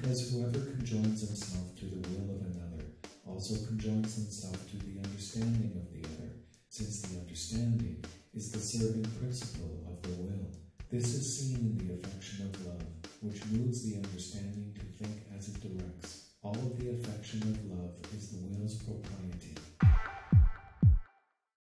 because whoever conjoins himself to the will of another also conjoins himself to the understanding of the other, since the understanding is the serving principle of the will. This is seen in the affection of love, which moves the understanding to think as it directs. All of the affection of